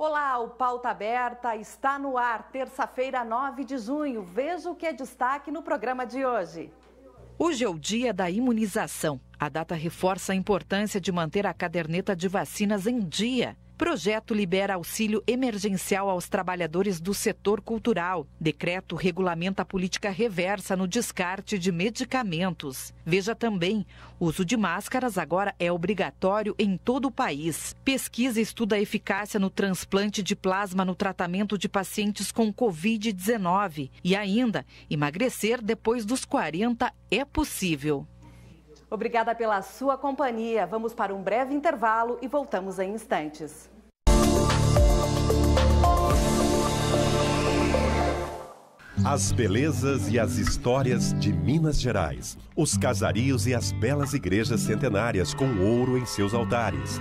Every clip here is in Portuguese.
Olá, o Pauta Aberta está no ar, terça-feira, 9 de junho. Veja o que é destaque no programa de hoje. Hoje é o dia da imunização. A data reforça a importância de manter a caderneta de vacinas em dia. Projeto libera auxílio emergencial aos trabalhadores do setor cultural. Decreto regulamenta a política reversa no descarte de medicamentos. Veja também, uso de máscaras agora é obrigatório em todo o país. Pesquisa estuda a eficácia no transplante de plasma no tratamento de pacientes com Covid-19. E ainda, emagrecer depois dos 40 é possível. Obrigada pela sua companhia. Vamos para um breve intervalo e voltamos em instantes. As belezas e as histórias de Minas Gerais. Os casarios e as belas igrejas centenárias com ouro em seus altares.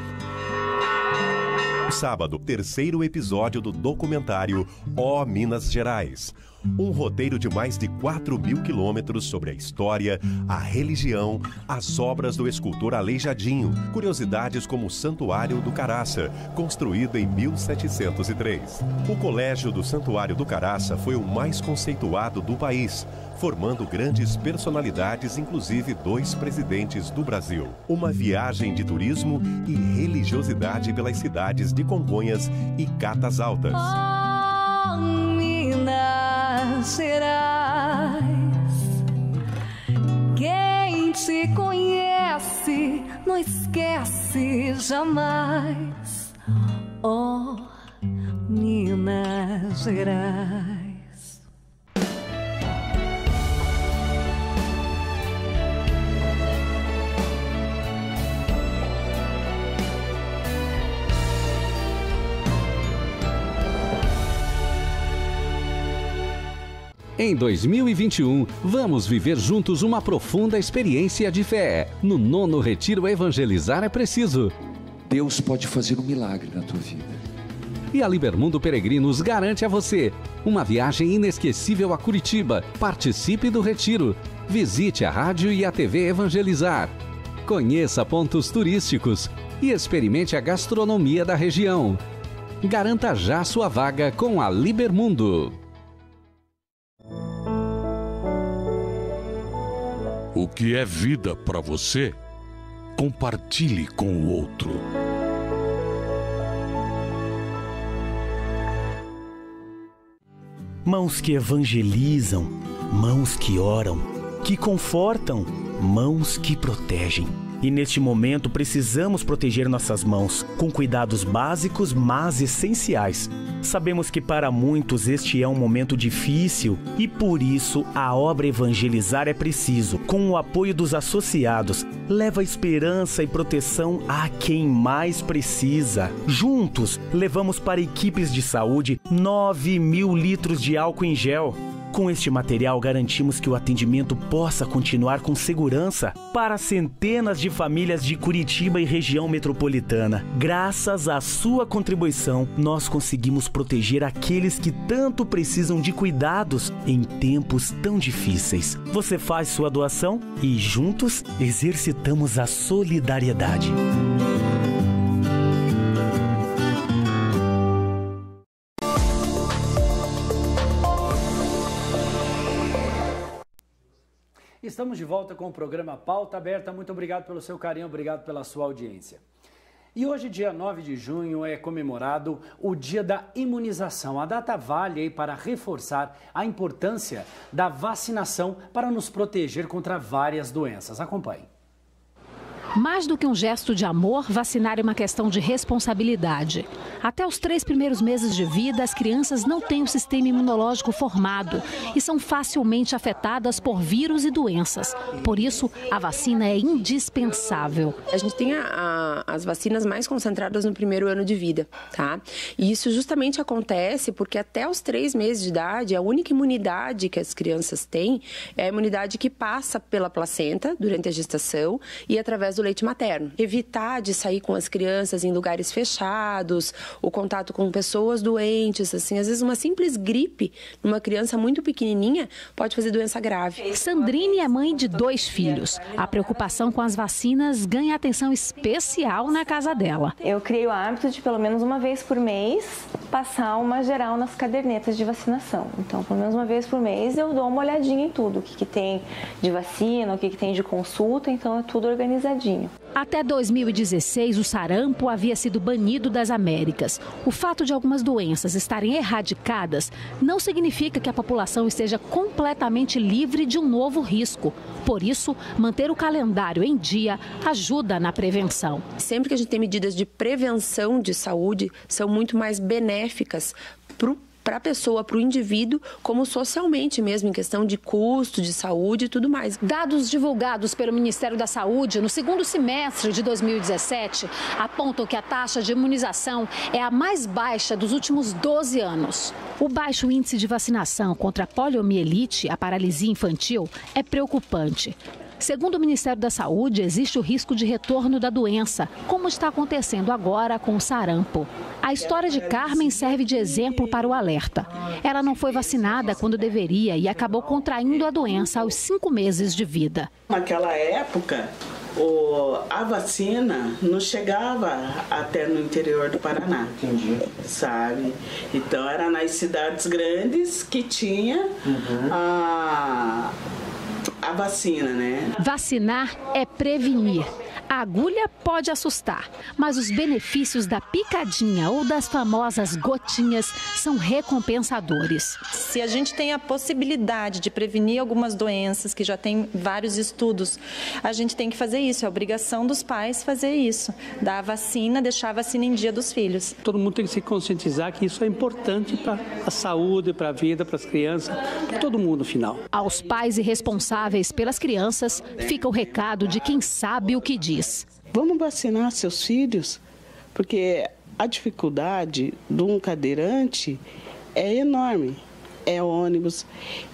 Sábado, terceiro episódio do documentário Ó Minas Gerais um roteiro de mais de 4 mil quilômetros sobre a história, a religião, as obras do escultor Aleijadinho, curiosidades como o Santuário do Caraça, construído em 1703. O Colégio do Santuário do Caraça foi o mais conceituado do país, formando grandes personalidades, inclusive dois presidentes do Brasil. Uma viagem de turismo e religiosidade pelas cidades de Congonhas e Catas Altas. Minas Gerais. Quem te conhece não esquece jamais. Oh, Minas Gerais. Em 2021, vamos viver juntos uma profunda experiência de fé. No nono Retiro Evangelizar é Preciso. Deus pode fazer um milagre na tua vida. E a Libermundo Peregrinos garante a você uma viagem inesquecível a Curitiba. Participe do retiro. Visite a rádio e a TV Evangelizar. Conheça pontos turísticos e experimente a gastronomia da região. Garanta já sua vaga com a Libermundo. O que é vida para você, compartilhe com o outro. Mãos que evangelizam, mãos que oram, que confortam, mãos que protegem. E neste momento precisamos proteger nossas mãos com cuidados básicos, mas essenciais. Sabemos que para muitos este é um momento difícil e por isso a obra Evangelizar é preciso, com o apoio dos associados, leva esperança e proteção a quem mais precisa. Juntos, levamos para equipes de saúde 9 mil litros de álcool em gel com este material, garantimos que o atendimento possa continuar com segurança para centenas de famílias de Curitiba e região metropolitana. Graças à sua contribuição, nós conseguimos proteger aqueles que tanto precisam de cuidados em tempos tão difíceis. Você faz sua doação e juntos exercitamos a solidariedade. Estamos de volta com o programa Pauta Aberta. Muito obrigado pelo seu carinho, obrigado pela sua audiência. E hoje, dia 9 de junho, é comemorado o Dia da Imunização. A data vale aí para reforçar a importância da vacinação para nos proteger contra várias doenças. Acompanhe. Mais do que um gesto de amor, vacinar é uma questão de responsabilidade. Até os três primeiros meses de vida, as crianças não têm o sistema imunológico formado e são facilmente afetadas por vírus e doenças. Por isso, a vacina é indispensável. A gente tem a, a, as vacinas mais concentradas no primeiro ano de vida, tá? E isso justamente acontece porque até os três meses de idade, a única imunidade que as crianças têm é a imunidade que passa pela placenta durante a gestação e através do leite materno. Evitar de sair com as crianças em lugares fechados, o contato com pessoas doentes, assim, às vezes uma simples gripe numa criança muito pequenininha pode fazer doença grave. Sandrine é mãe de dois filhos. A preocupação com as vacinas ganha atenção especial na casa dela. Eu criei o hábito de pelo menos uma vez por mês passar uma geral nas cadernetas de vacinação. Então, pelo menos uma vez por mês eu dou uma olhadinha em tudo, o que, que tem de vacina, o que, que tem de consulta, então é tudo organizadinho. Até 2016, o sarampo havia sido banido das Américas. O fato de algumas doenças estarem erradicadas não significa que a população esteja completamente livre de um novo risco. Por isso, manter o calendário em dia ajuda na prevenção. Sempre que a gente tem medidas de prevenção de saúde, são muito mais benéficas para o para a pessoa, para o indivíduo, como socialmente mesmo, em questão de custo, de saúde e tudo mais. Dados divulgados pelo Ministério da Saúde no segundo semestre de 2017 apontam que a taxa de imunização é a mais baixa dos últimos 12 anos. O baixo índice de vacinação contra a poliomielite, a paralisia infantil, é preocupante. Segundo o Ministério da Saúde, existe o risco de retorno da doença, como está acontecendo agora com o sarampo. A história de Carmen serve de exemplo para o alerta. Ela não foi vacinada quando deveria e acabou contraindo a doença aos cinco meses de vida. Naquela época, o, a vacina não chegava até no interior do Paraná. Entendi. Sabe? Então era nas cidades grandes que tinha uhum. a a vacina, né? Vacinar é prevenir. A agulha pode assustar, mas os benefícios da picadinha ou das famosas gotinhas são recompensadores. Se a gente tem a possibilidade de prevenir algumas doenças, que já tem vários estudos, a gente tem que fazer isso. É obrigação dos pais fazer isso. Dar a vacina, deixar a vacina em dia dos filhos. Todo mundo tem que se conscientizar que isso é importante para a saúde, para a vida, para as crianças, para todo mundo no final. Aos pais e responsáveis pelas crianças, fica o recado de quem sabe o que diz diz: Vamos vacinar seus filhos, porque a dificuldade de um cadeirante é enorme. É ônibus,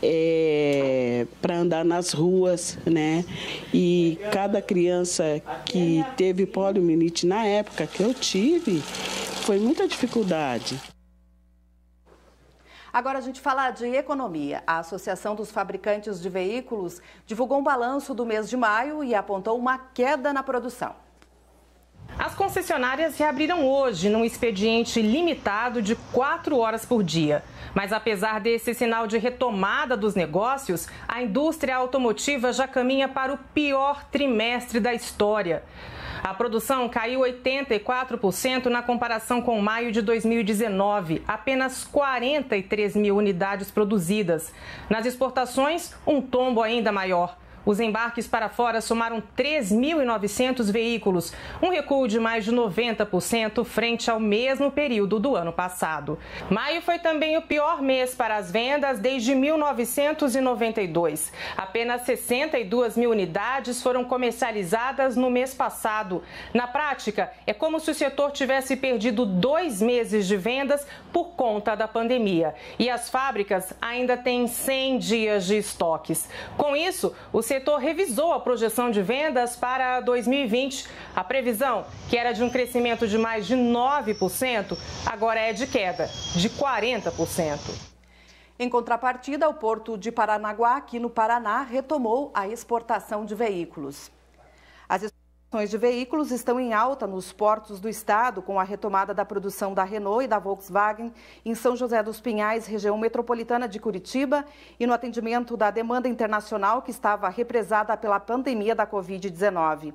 é para andar nas ruas, né? E cada criança que teve poliomielite na época que eu tive, foi muita dificuldade. Agora a gente fala de economia. A Associação dos Fabricantes de Veículos divulgou um balanço do mês de maio e apontou uma queda na produção. As concessionárias reabriram hoje num expediente limitado de quatro horas por dia. Mas apesar desse sinal de retomada dos negócios, a indústria automotiva já caminha para o pior trimestre da história. A produção caiu 84% na comparação com maio de 2019, apenas 43 mil unidades produzidas. Nas exportações, um tombo ainda maior. Os embarques para fora somaram 3.900 veículos, um recuo de mais de 90% frente ao mesmo período do ano passado. Maio foi também o pior mês para as vendas desde 1992. Apenas 62 mil unidades foram comercializadas no mês passado. Na prática, é como se o setor tivesse perdido dois meses de vendas por conta da pandemia. E as fábricas ainda têm 100 dias de estoques. Com isso, o setor revisou a projeção de vendas para 2020. A previsão, que era de um crescimento de mais de 9%, agora é de queda de 40%. Em contrapartida, o porto de Paranaguá, aqui no Paraná, retomou a exportação de veículos. De veículos estão em alta nos portos do estado, com a retomada da produção da Renault e da Volkswagen em São José dos Pinhais, região metropolitana de Curitiba, e no atendimento da demanda internacional que estava represada pela pandemia da Covid-19.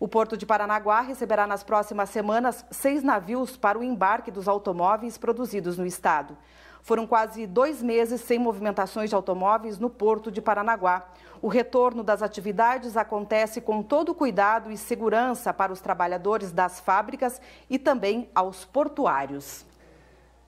O Porto de Paranaguá receberá nas próximas semanas seis navios para o embarque dos automóveis produzidos no estado. Foram quase dois meses sem movimentações de automóveis no Porto de Paranaguá. O retorno das atividades acontece com todo cuidado e segurança para os trabalhadores das fábricas e também aos portuários.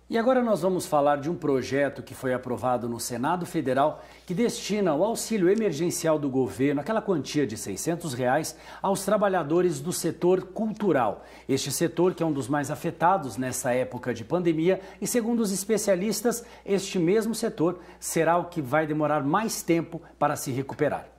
E agora nós vamos falar de um projeto que foi aprovado no Senado Federal que destina o auxílio emergencial do governo, aquela quantia de 600 reais, aos trabalhadores do setor cultural. Este setor que é um dos mais afetados nessa época de pandemia e, segundo os especialistas, este mesmo setor será o que vai demorar mais tempo para se recuperar.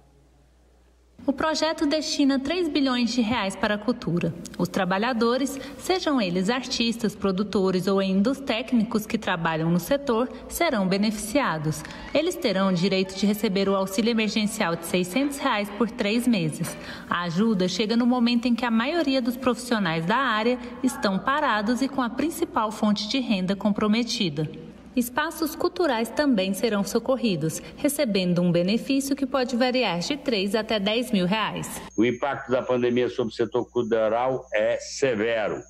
O projeto destina 3 bilhões de reais para a cultura. Os trabalhadores, sejam eles artistas, produtores ou ainda os técnicos que trabalham no setor, serão beneficiados. Eles terão o direito de receber o auxílio emergencial de 600 reais por três meses. A ajuda chega no momento em que a maioria dos profissionais da área estão parados e com a principal fonte de renda comprometida. Espaços culturais também serão socorridos, recebendo um benefício que pode variar de 3 até 10 mil reais. O impacto da pandemia sobre o setor cultural é severo,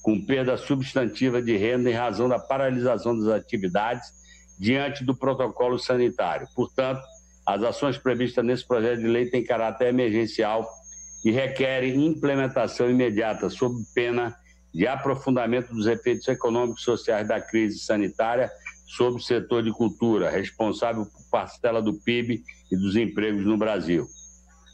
com perda substantiva de renda em razão da paralisação das atividades diante do protocolo sanitário. Portanto, as ações previstas nesse projeto de lei têm caráter emergencial e requerem implementação imediata, sob pena de aprofundamento dos efeitos econômicos e sociais da crise sanitária sobre o setor de cultura, responsável por parcela do PIB e dos empregos no Brasil.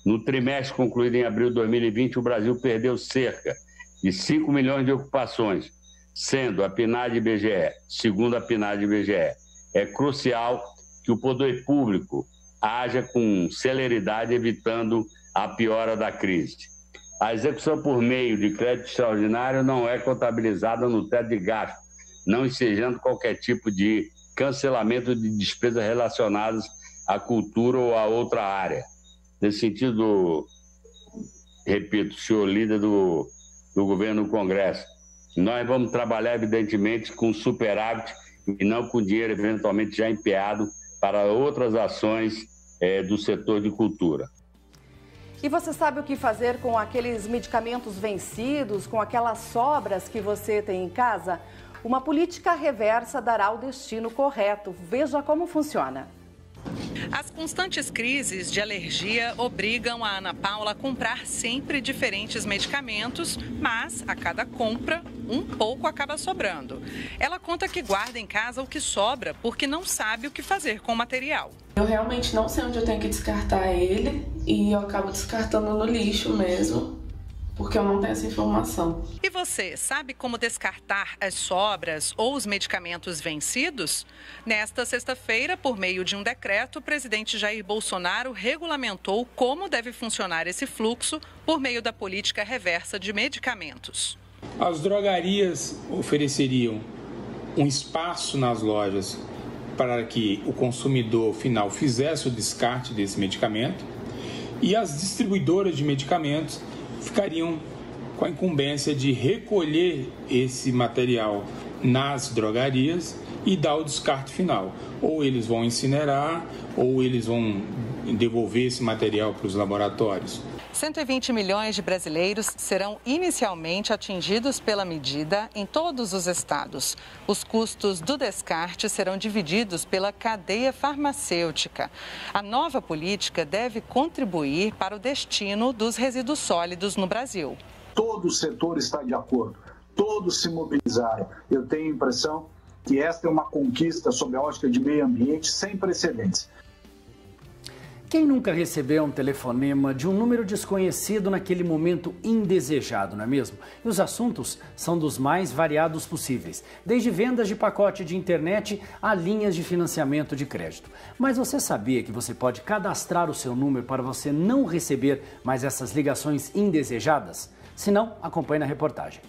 No trimestre concluído em abril de 2020, o Brasil perdeu cerca de 5 milhões de ocupações, sendo a PNAD IBGE, segundo a PNAD IBGE, é crucial que o poder público haja com celeridade, evitando a piora da crise. A execução por meio de crédito extraordinário não é contabilizada no teto de gasto, não ensejando qualquer tipo de cancelamento de despesas relacionadas à cultura ou a outra área. Nesse sentido, repito, senhor líder do, do governo no Congresso, nós vamos trabalhar, evidentemente, com superávit e não com dinheiro eventualmente já empenhado para outras ações é, do setor de cultura. E você sabe o que fazer com aqueles medicamentos vencidos, com aquelas sobras que você tem em casa? Uma política reversa dará o destino correto. Veja como funciona. As constantes crises de alergia obrigam a Ana Paula a comprar sempre diferentes medicamentos, mas a cada compra, um pouco acaba sobrando. Ela conta que guarda em casa o que sobra porque não sabe o que fazer com o material. Eu realmente não sei onde eu tenho que descartar ele e eu acabo descartando no lixo mesmo porque eu não tenho essa informação. E você sabe como descartar as sobras ou os medicamentos vencidos? Nesta sexta-feira, por meio de um decreto, o presidente Jair Bolsonaro regulamentou como deve funcionar esse fluxo por meio da política reversa de medicamentos. As drogarias ofereceriam um espaço nas lojas para que o consumidor final fizesse o descarte desse medicamento e as distribuidoras de medicamentos ficariam com a incumbência de recolher esse material nas drogarias e dar o descarte final. Ou eles vão incinerar, ou eles vão devolver esse material para os laboratórios. 120 milhões de brasileiros serão inicialmente atingidos pela medida em todos os estados. Os custos do descarte serão divididos pela cadeia farmacêutica. A nova política deve contribuir para o destino dos resíduos sólidos no Brasil. Todo o setor está de acordo, todos se mobilizaram. Eu tenho a impressão que esta é uma conquista sob a ótica de meio ambiente sem precedentes. Quem nunca recebeu um telefonema de um número desconhecido naquele momento indesejado, não é mesmo? E os assuntos são dos mais variados possíveis, desde vendas de pacote de internet a linhas de financiamento de crédito. Mas você sabia que você pode cadastrar o seu número para você não receber mais essas ligações indesejadas? Se não, acompanhe na reportagem.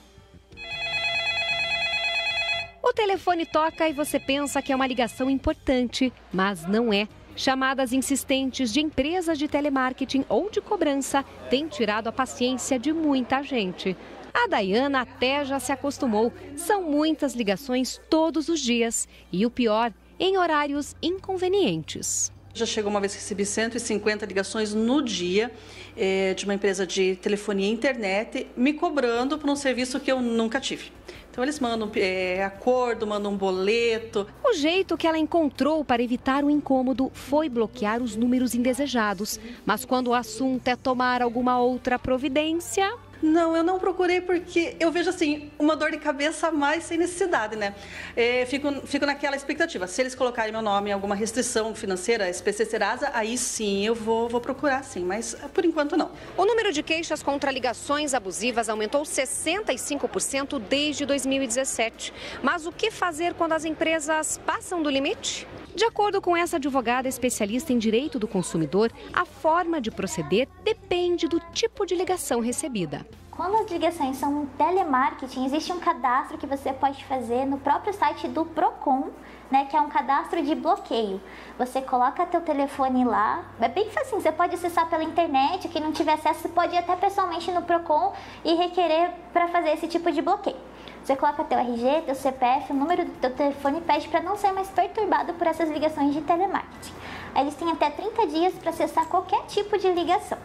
O telefone toca e você pensa que é uma ligação importante, mas não é. Chamadas insistentes de empresas de telemarketing ou de cobrança têm tirado a paciência de muita gente. A Dayana até já se acostumou. São muitas ligações todos os dias e o pior, em horários inconvenientes. Já chegou uma vez que recebi 150 ligações no dia é, de uma empresa de telefonia e internet me cobrando por um serviço que eu nunca tive. Então eles mandam é, acordo, mandam um boleto. O jeito que ela encontrou para evitar o incômodo foi bloquear os números indesejados. Mas quando o assunto é tomar alguma outra providência, não, eu não procurei porque eu vejo assim uma dor de cabeça a mais sem necessidade, né? É, fico, fico naquela expectativa. Se eles colocarem meu nome em alguma restrição financeira, SPC Serasa, aí sim eu vou, vou procurar sim, mas por enquanto não. O número de queixas contra ligações abusivas aumentou 65% desde 2017. Mas o que fazer quando as empresas passam do limite? De acordo com essa advogada especialista em direito do consumidor, a forma de proceder depende do tipo de ligação recebida. Quando as ligações são um telemarketing, existe um cadastro que você pode fazer no próprio site do Procon, né, que é um cadastro de bloqueio. Você coloca teu telefone lá, é bem fácil, você pode acessar pela internet, quem não tiver acesso, pode ir até pessoalmente no Procon e requerer para fazer esse tipo de bloqueio. Você coloca teu RG, teu CPF, o número do teu telefone e pede para não ser mais perturbado por essas ligações de telemarketing. Eles têm até 30 dias para acessar qualquer tipo de ligação.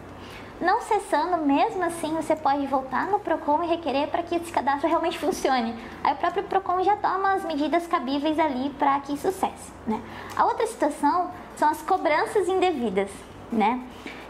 Não cessando, mesmo assim, você pode voltar no PROCON e requerer para que esse cadastro realmente funcione. Aí o próprio PROCON já toma as medidas cabíveis ali para que isso cesse. Né? A outra situação são as cobranças indevidas. Né?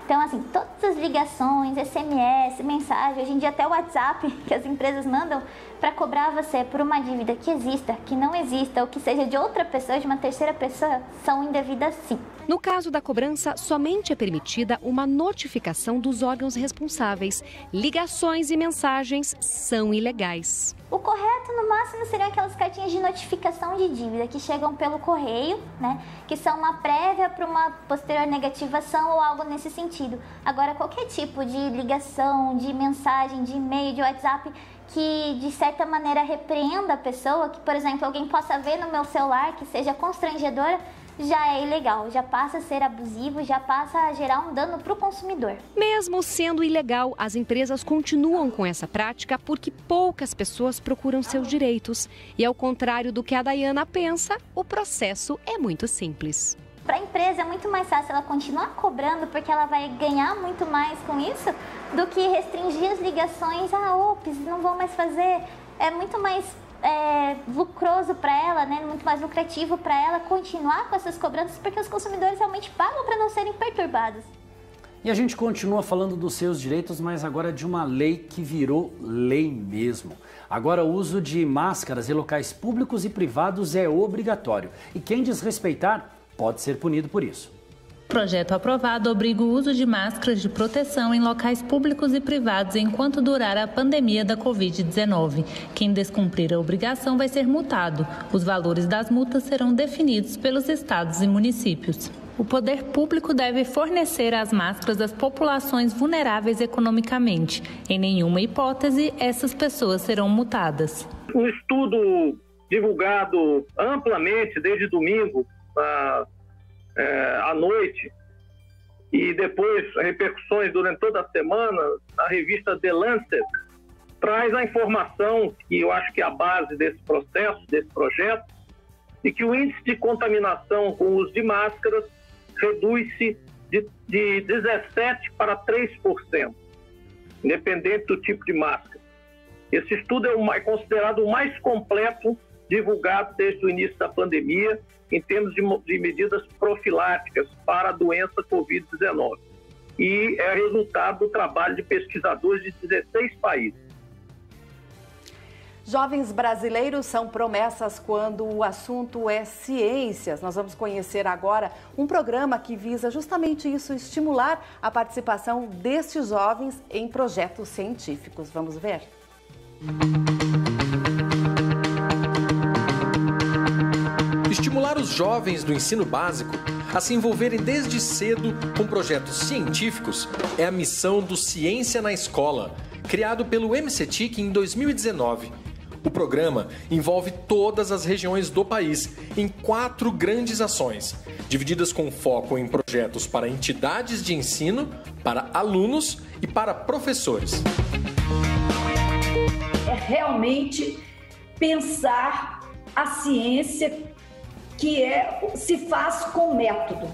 Então, assim, todas as ligações, SMS, mensagem, hoje em dia até o WhatsApp que as empresas mandam para cobrar você por uma dívida que exista, que não exista ou que seja de outra pessoa, de uma terceira pessoa, são indevidas sim. No caso da cobrança, somente é permitida uma notificação dos órgãos responsáveis. Ligações e mensagens são ilegais. O correto, no máximo, seriam aquelas cartinhas de notificação de dívida que chegam pelo correio, né? Que são uma prévia para uma posterior negativação ou algo nesse sentido. Agora, qualquer tipo de ligação, de mensagem, de e-mail, de WhatsApp que de certa maneira repreenda a pessoa, que por exemplo alguém possa ver no meu celular que seja constrangedora, já é ilegal, já passa a ser abusivo, já passa a gerar um dano para o consumidor. Mesmo sendo ilegal, as empresas continuam com essa prática porque poucas pessoas procuram seus direitos. E ao contrário do que a Dayana pensa, o processo é muito simples. Para a empresa é muito mais fácil ela continuar cobrando porque ela vai ganhar muito mais com isso do que restringir as ligações. Ah, ops, não vou mais fazer. É muito mais é, lucroso para ela, né? muito mais lucrativo para ela continuar com essas cobranças porque os consumidores realmente pagam para não serem perturbados. E a gente continua falando dos seus direitos, mas agora de uma lei que virou lei mesmo. Agora, o uso de máscaras em locais públicos e privados é obrigatório e quem desrespeitar pode ser punido por isso. O projeto aprovado obriga o uso de máscaras de proteção em locais públicos e privados enquanto durar a pandemia da Covid-19. Quem descumprir a obrigação vai ser multado. Os valores das multas serão definidos pelos estados e municípios. O poder público deve fornecer as máscaras às populações vulneráveis economicamente. Em nenhuma hipótese, essas pessoas serão multadas. Um estudo divulgado amplamente desde domingo à, é, à noite e depois repercussões durante toda a semana na revista The Lancet traz a informação que eu acho que é a base desse processo, desse projeto, de que o índice de contaminação com o uso de máscaras reduz-se de, de 17% para 3%, independente do tipo de máscara. Esse estudo é, o, é considerado o mais completo divulgado desde o início da pandemia em termos de, de medidas profiláticas para a doença Covid-19. E é resultado do trabalho de pesquisadores de 16 países. Jovens brasileiros são promessas quando o assunto é ciências. Nós vamos conhecer agora um programa que visa justamente isso, estimular a participação destes jovens em projetos científicos. Vamos ver? Música estimular os jovens do ensino básico a se envolverem desde cedo com projetos científicos é a missão do Ciência na Escola, criado pelo MCTIC em 2019. O programa envolve todas as regiões do país em quatro grandes ações, divididas com foco em projetos para entidades de ensino, para alunos e para professores. É realmente pensar a ciência que é se faz com método.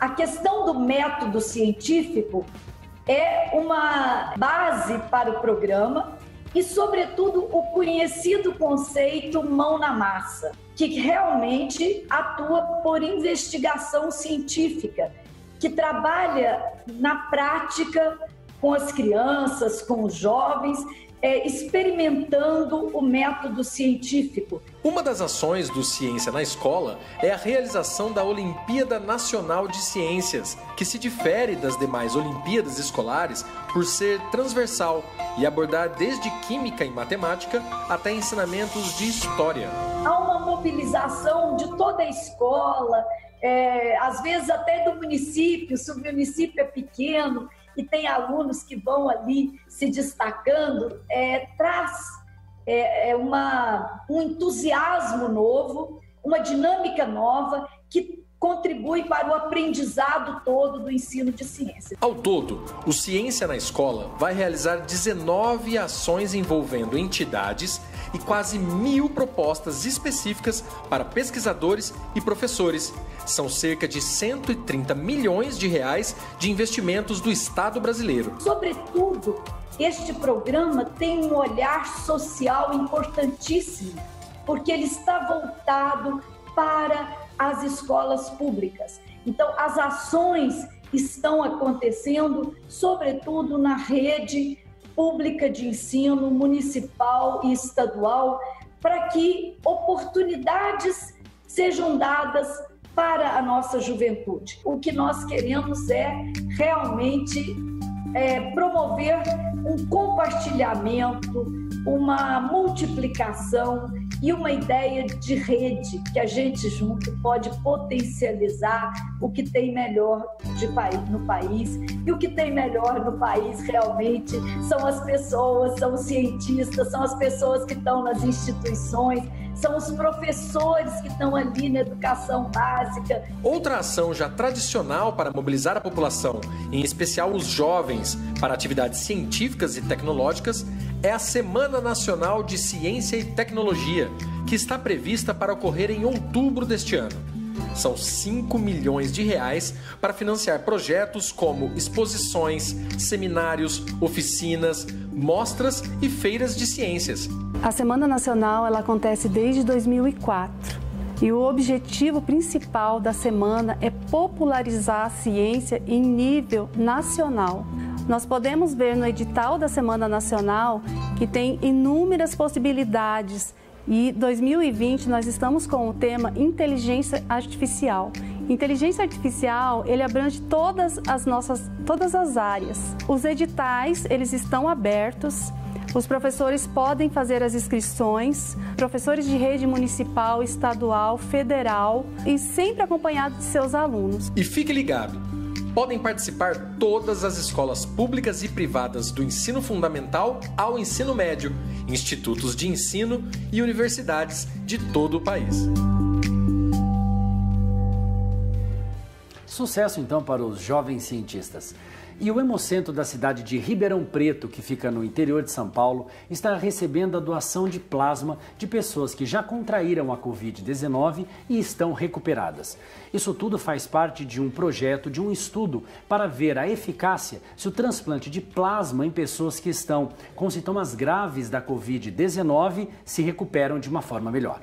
A questão do método científico é uma base para o programa e, sobretudo, o conhecido conceito mão na massa, que realmente atua por investigação científica, que trabalha na prática com as crianças, com os jovens é, experimentando o método científico. Uma das ações do Ciência na Escola é a realização da Olimpíada Nacional de Ciências, que se difere das demais Olimpíadas escolares por ser transversal e abordar desde química e matemática até ensinamentos de história. Há uma mobilização de toda a escola, é, às vezes até do município, se o município é pequeno e tem alunos que vão ali se destacando, é, traz é, é uma, um entusiasmo novo, uma dinâmica nova que contribui para o aprendizado todo do ensino de ciência. Ao todo, o Ciência na Escola vai realizar 19 ações envolvendo entidades e quase mil propostas específicas para pesquisadores e professores. São cerca de 130 milhões de reais de investimentos do Estado brasileiro. Sobretudo, este programa tem um olhar social importantíssimo, porque ele está voltado para as escolas públicas. Então, as ações estão acontecendo, sobretudo na rede pública de ensino municipal e estadual, para que oportunidades sejam dadas para a nossa juventude. O que nós queremos é realmente é, promover um compartilhamento, uma multiplicação e uma ideia de rede que a gente junto pode potencializar o que tem melhor de país, no país. E o que tem melhor no país realmente são as pessoas, são os cientistas, são as pessoas que estão nas instituições, são os professores que estão ali na educação básica. Outra ação já tradicional para mobilizar a população, em especial os jovens, para atividades científicas e tecnológicas, é a Semana Nacional de Ciência e Tecnologia, que está prevista para ocorrer em outubro deste ano. São 5 milhões de reais para financiar projetos como exposições, seminários, oficinas, mostras e feiras de ciências. A Semana Nacional ela acontece desde 2004 e o objetivo principal da semana é popularizar a ciência em nível nacional. Nós podemos ver no edital da Semana Nacional que tem inúmeras possibilidades e 2020 nós estamos com o tema inteligência artificial. Inteligência artificial, ele abrange todas as nossas todas as áreas. Os editais, eles estão abertos. Os professores podem fazer as inscrições, professores de rede municipal, estadual, federal e sempre acompanhados de seus alunos. E fique ligado, podem participar todas as escolas públicas e privadas do ensino fundamental ao ensino médio, institutos de ensino e universidades de todo o país. Sucesso então para os jovens cientistas. E o Hemocentro da cidade de Ribeirão Preto, que fica no interior de São Paulo, está recebendo a doação de plasma de pessoas que já contraíram a Covid-19 e estão recuperadas. Isso tudo faz parte de um projeto, de um estudo para ver a eficácia se o transplante de plasma em pessoas que estão com sintomas graves da Covid-19 se recuperam de uma forma melhor.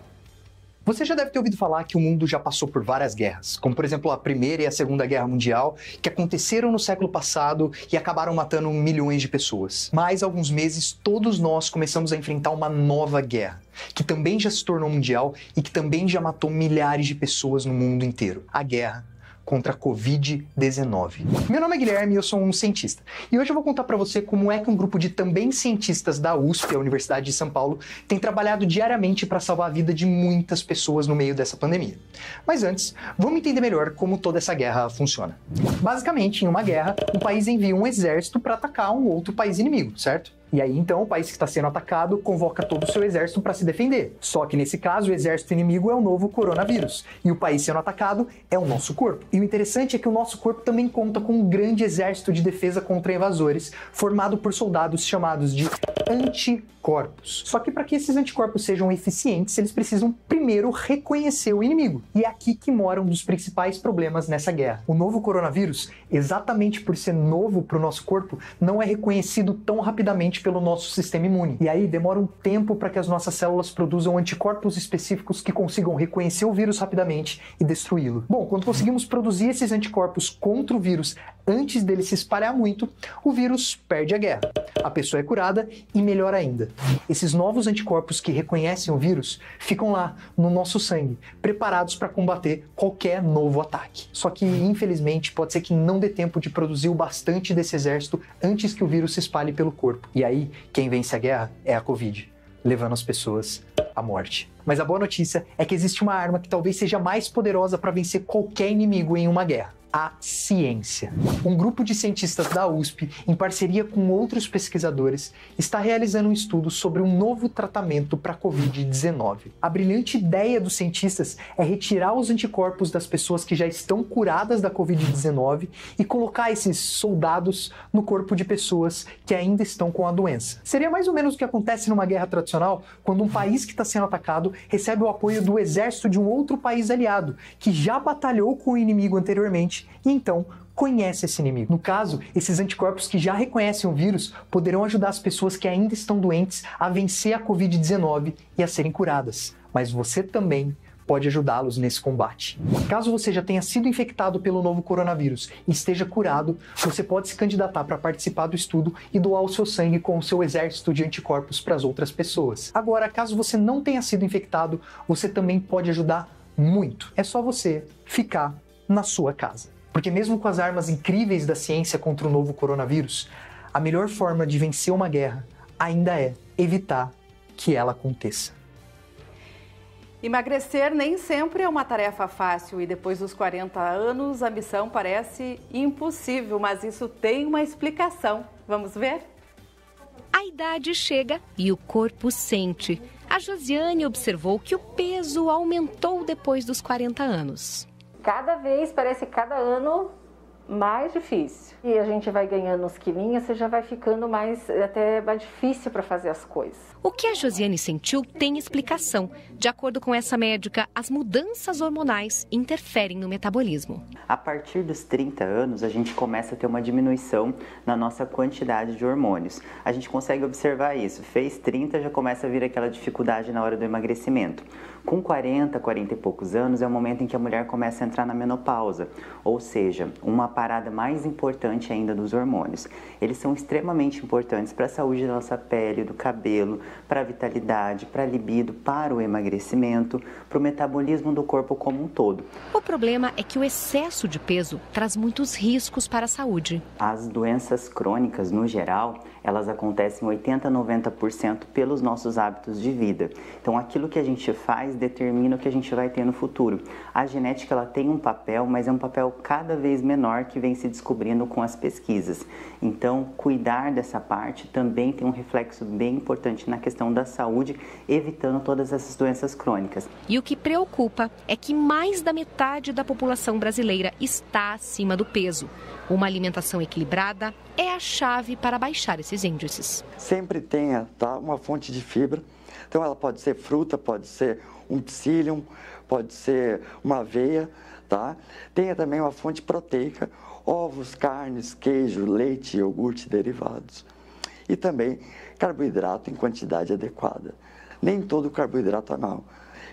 Você já deve ter ouvido falar que o mundo já passou por várias guerras, como por exemplo a Primeira e a Segunda Guerra Mundial, que aconteceram no século passado e acabaram matando milhões de pessoas. Mas alguns meses todos nós começamos a enfrentar uma nova guerra, que também já se tornou mundial e que também já matou milhares de pessoas no mundo inteiro. A guerra contra a Covid-19. Meu nome é Guilherme e eu sou um cientista. E hoje eu vou contar para você como é que um grupo de também cientistas da USP, a Universidade de São Paulo, tem trabalhado diariamente para salvar a vida de muitas pessoas no meio dessa pandemia. Mas antes, vamos entender melhor como toda essa guerra funciona. Basicamente, em uma guerra, um país envia um exército para atacar um outro país inimigo, certo? E aí então o país que está sendo atacado convoca todo o seu exército para se defender. Só que nesse caso o exército inimigo é o novo coronavírus e o país sendo atacado é o nosso corpo. E o interessante é que o nosso corpo também conta com um grande exército de defesa contra invasores, formado por soldados chamados de anticorpos. Só que para que esses anticorpos sejam eficientes, eles precisam primeiro reconhecer o inimigo. E é aqui que mora um dos principais problemas nessa guerra. O novo coronavírus, exatamente por ser novo para o nosso corpo, não é reconhecido tão rapidamente pelo nosso sistema imune. E aí demora um tempo para que as nossas células produzam anticorpos específicos que consigam reconhecer o vírus rapidamente e destruí-lo. Bom, quando conseguimos produzir esses anticorpos contra o vírus antes dele se espalhar muito, o vírus perde a guerra. A pessoa é curada e melhor ainda. Esses novos anticorpos que reconhecem o vírus ficam lá no nosso sangue, preparados para combater qualquer novo ataque. Só que, infelizmente, pode ser que não dê tempo de produzir o bastante desse exército antes que o vírus se espalhe pelo corpo. E aí, quem vence a guerra é a Covid, levando as pessoas a morte. Mas a boa notícia é que existe uma arma que talvez seja mais poderosa para vencer qualquer inimigo em uma guerra a ciência. Um grupo de cientistas da USP, em parceria com outros pesquisadores, está realizando um estudo sobre um novo tratamento para a Covid-19. A brilhante ideia dos cientistas é retirar os anticorpos das pessoas que já estão curadas da Covid-19 e colocar esses soldados no corpo de pessoas que ainda estão com a doença. Seria mais ou menos o que acontece numa guerra tradicional, quando um país que está sendo atacado recebe o apoio do exército de um outro país aliado, que já batalhou com o inimigo anteriormente e então conhece esse inimigo. No caso, esses anticorpos que já reconhecem o vírus poderão ajudar as pessoas que ainda estão doentes a vencer a Covid-19 e a serem curadas. Mas você também pode ajudá-los nesse combate. Caso você já tenha sido infectado pelo novo coronavírus e esteja curado, você pode se candidatar para participar do estudo e doar o seu sangue com o seu exército de anticorpos para as outras pessoas. Agora, caso você não tenha sido infectado, você também pode ajudar muito. É só você ficar na sua casa. Porque, mesmo com as armas incríveis da ciência contra o novo coronavírus, a melhor forma de vencer uma guerra ainda é evitar que ela aconteça. Emagrecer nem sempre é uma tarefa fácil e depois dos 40 anos a missão parece impossível, mas isso tem uma explicação. Vamos ver? A idade chega e o corpo sente. A Josiane observou que o peso aumentou depois dos 40 anos cada vez, parece cada ano mais difícil. E a gente vai ganhando uns quilinhos, você já vai ficando mais até mais difícil para fazer as coisas. O que a Josiane sentiu tem explicação. De acordo com essa médica, as mudanças hormonais interferem no metabolismo. A partir dos 30 anos, a gente começa a ter uma diminuição na nossa quantidade de hormônios. A gente consegue observar isso. Fez 30, já começa a vir aquela dificuldade na hora do emagrecimento. Com 40, 40 e poucos anos é o momento em que a mulher começa a entrar na menopausa, ou seja, uma parada mais importante ainda dos hormônios. Eles são extremamente importantes para a saúde da nossa pele, do cabelo, para a vitalidade, para a libido, para o emagrecimento, para o metabolismo do corpo como um todo. O problema é que o excesso de peso traz muitos riscos para a saúde. As doenças crônicas, no geral, elas acontecem 80 a 90% pelos nossos hábitos de vida. Então, aquilo que a gente faz determina o que a gente vai ter no futuro. A genética ela tem um papel, mas é um papel cada vez menor que vem se descobrindo com as pesquisas. Então, cuidar dessa parte também tem um reflexo bem importante na questão da saúde, evitando todas essas doenças crônicas. E o que preocupa é que mais da metade da população brasileira está acima do peso. Uma alimentação equilibrada é a chave para baixar esses índices. Sempre tenha tá, uma fonte de fibra. Então ela pode ser fruta, pode ser um psyllium, pode ser uma aveia, tá? Tenha também uma fonte proteica, ovos, carnes, queijo, leite, iogurte, derivados. E também carboidrato em quantidade adequada. Nem todo carboidrato é mal.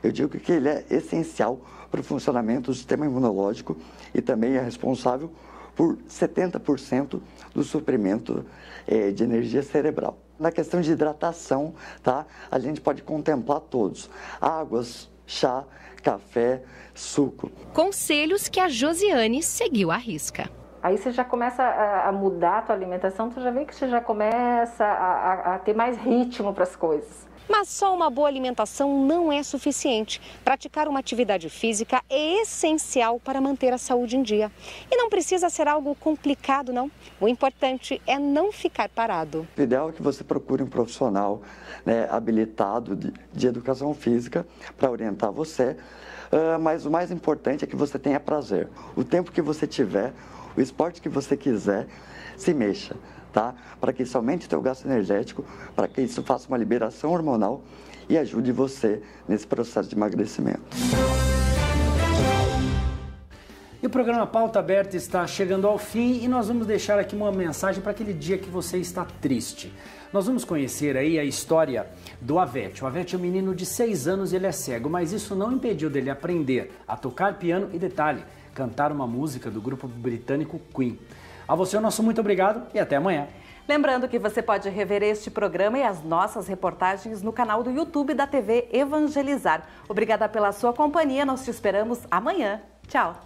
Eu digo que ele é essencial para o funcionamento do sistema imunológico e também é responsável por 70% do suprimento é, de energia cerebral. Na questão de hidratação, tá? A gente pode contemplar todos: águas, chá, café, suco. Conselhos que a Josiane seguiu à risca. Aí você já começa a, mudar a tua alimentação, tu já vê que você já começa a, a, a ter mais ritmo para as coisas. Mas só uma boa alimentação não é suficiente. Praticar uma atividade física é essencial para manter a saúde em dia. E não precisa ser algo complicado, não. O importante é não ficar parado. O ideal é que você procure um profissional né, habilitado de, de educação física para orientar você. Uh, mas o mais importante é que você tenha prazer. O tempo que você tiver, o esporte que você quiser, se mexa tá? Para que isso aumente o teu gasto energético, para que isso faça uma liberação hormonal e ajude você nesse processo de emagrecimento. E o programa Pauta Aberta está chegando ao fim e nós vamos deixar aqui uma mensagem para aquele dia que você está triste. Nós vamos conhecer aí a história do Avete. O Avete é um menino de 6 anos e ele é cego, mas isso não impediu dele aprender a tocar piano e, detalhe, cantar uma música do grupo britânico Queen. A você o nosso muito obrigado e até amanhã. Lembrando que você pode rever este programa e as nossas reportagens no canal do YouTube da TV Evangelizar. Obrigada pela sua companhia. Nós te esperamos amanhã. Tchau.